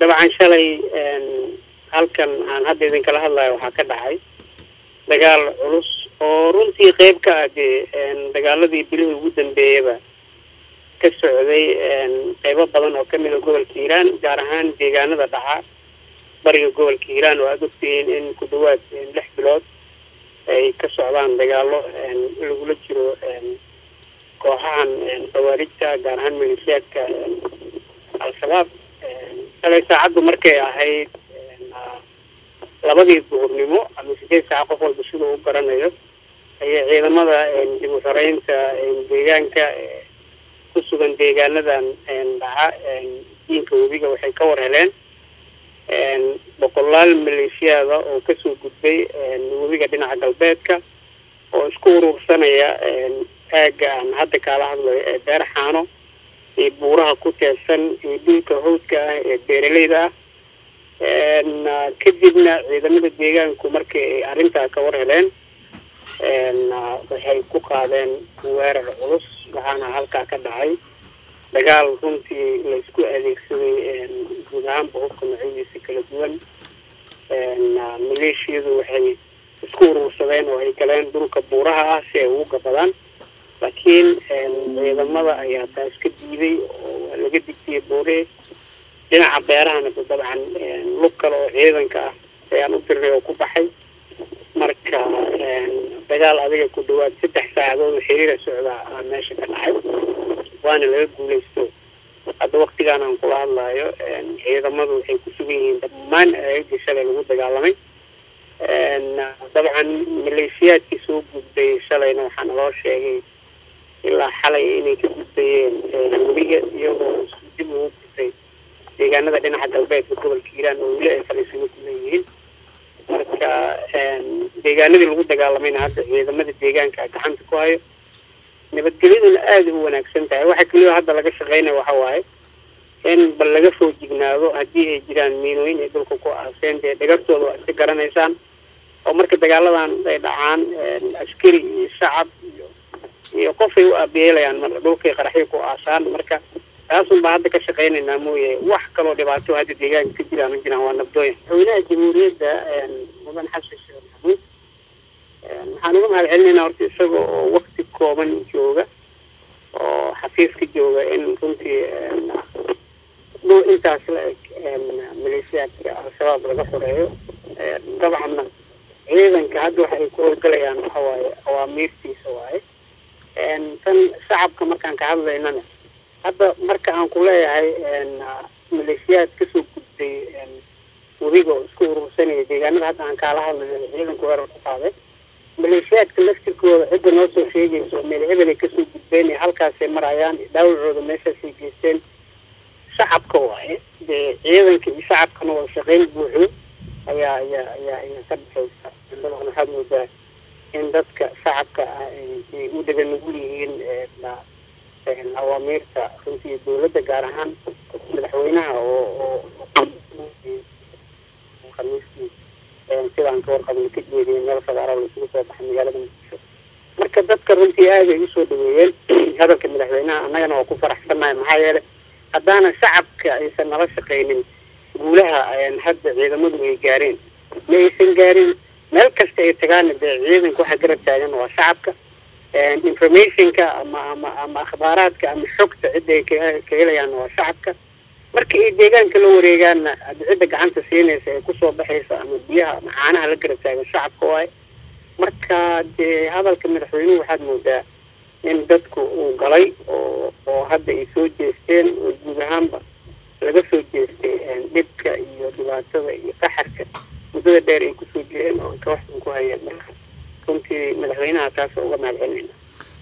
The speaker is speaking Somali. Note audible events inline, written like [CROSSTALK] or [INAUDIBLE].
dabcan shalay halkan aan hadda idinkala hadlayo waxaa ka dhacay. Dagaal culus oo runtii qeyb ka ah dee dagaaladii bilihii ugu dambeeyaba ka socday qeybo badan oo ka mid a gobolka hiiraan gaar ahaan deegaanada dhaca bariga gobolka hiiraan oo aada ogtihiin in ku dhawaad lix bilood ay ka socdaan dagaalo lagula jiro kooxahan khawaarijta gaar ahaan maleeshiyaadka al-shabaab shalay saacaddu markay ahayd labadii duhurnimo ama sideed saaca qof walba sida u garanayo ayay ciidamada dib u xoreynta deegaanka ku sugan deegaanadan dhaca diinka webiga waxay ka war heleen. Boqolaal maleeshiyaada oo ka soo gudbay webiga dhinaca galbeedka oo isku urursanaya aagga aan hadda kaala hadlayo ee beer xaano iyo buuraha ku teedsan iyo dhulka hawdka ah ee beeraleyda ah. Kadibna ciidamada deegaanku markii ay arrintaa ka war heleen waxay ku qaadeen weerar culus waxaana halkaa ka dhacay dagaal runtii laysku adeegsaday guud ahaanba hubka noocyadiisa kala duwan. Maleeshiyadu waxay isku urursadeen oo ay galeen dhulka buuraha ah si ay ugu gabadaan laakiin ciidamada ayaa taas ka diiday oo waa laga digtiyay buurihii dhinaca beerahana dabcan lug kale oo ciidanka ah ayaan u dirnay oo ku baxay. Marka dagaal adiga ku dhawaad saddex saacadood oo xiriira socdaa aa meesha ka dhacay waana laga guulaysto. Hadda waktigaan aan kula hadlayo ciidamadu waxay ku sugan yihiin dhammaan aagagii shalay lagu dagaalamay. Dabcan maleeshiyaadkii soo gudbay shalayna waxaa naloo sheegay ilaa xalay inay ka gudbayeen webiga iyagoo dib ugu gudbay deegaanada dhinaca galbeedka gobolka hiiraan oo weli ay fadhiisano ku leeyihiin marka deegaanadii lagu dagaalamayna hadda ciidamada deegaanka gacanta ku hayo nabadgelyaduna aada u wanaagsan tahay waxa keliya hadda laga shaqeynaya waxa waaye in bal laga soo jignaado haddii ay jiraan miinooyin ay dhulka ku aaseen dee dhagartooda waa iska garanaysaan oo marka dagaaladan ay dhacaan askari iyo shacab iyo qofay u aabeyeelayaan mar dhulkay qaraxyo ku aasaan marka taasun baa hadda ka shaqeynaynaa mooye. Wax kaloo dhibaato hadda deegaanka ka jiraan ma jiraan waa nabdooyin. Madaxweynaha jamhuuriyadda mudan xasan sheekh maxamuud waxaan uga mahad celinaynaa horta isaga oo wakti kooban jooga oo xafiiska jooga in runtii dhul intaas la eg maleeshiyaadka al-shabaab laga xoreeyo. Dabcanna ciidanka hadda waxa ay ku waxa waaye awaamiirtiisa waaye tan shacabka markaan ka hadlaynana. Hadda marka aan ku leeyahay maleeshiyaad ka soo gudbay webiga oo isku urursanaya deegaanada hadda aan kaala hadlayo ciidanku weerar ku qaaday. Maleeshiyaadka laftirkooda cidda noo soo sheegayso meel hebelay ka soo gudbeen halkaasay marayaan dhaawacooda meeshaasay geysteen. Shacabka waaye dee ciidanka iyo shacabkana wada shaqeyn buuxo ayaa ayaa ayaa ayaa ka dhexaysa waxaad moodaa in dadka shacabka ah ay u dhaga nugul yihiin awaamiirta runtii dawladda gaar ahaan madaxweynaha oo khamiistii sidaan ka warqabna ka jeediyay meel fagaara la isugu soo baxay magaalada muqdisho. Marka dadka runtii aada ay u soo dhaweeyeen [CLEARS THROAT] hadalka madaxweynaha annagana waa ku faraxsannahay maxaa yeelay haddaana shacabka aysan nala shaqaynin guulaha hadda ciidamadu ay gaareen ma aysan gaarin meel kasta ay tagaana dee ciidanka waxa garab taagan waa shacabka informationka ama ama ama akhbaaraadka ama xogta cidda ay ka helayaan waa shacabka. Marka ay deegaanka la wareegaanna cidda gacanta siinaysa ee ku soo baxaysa ama biyaha ama caanaha la garab taagan shacabka waaye. Marka dee hadalka madaxweynuhu waxaad moodaa in dadku uu galay oo oo hadda ay soo jeesteen oo guud ahaanba laga soo jeestay dhibka iyo dhibaatada iyo qaxarka. Muddada dheer ay ku soo jireen oo kooxdan ku hayeen marka runtii madaxweynaha taas uga mahad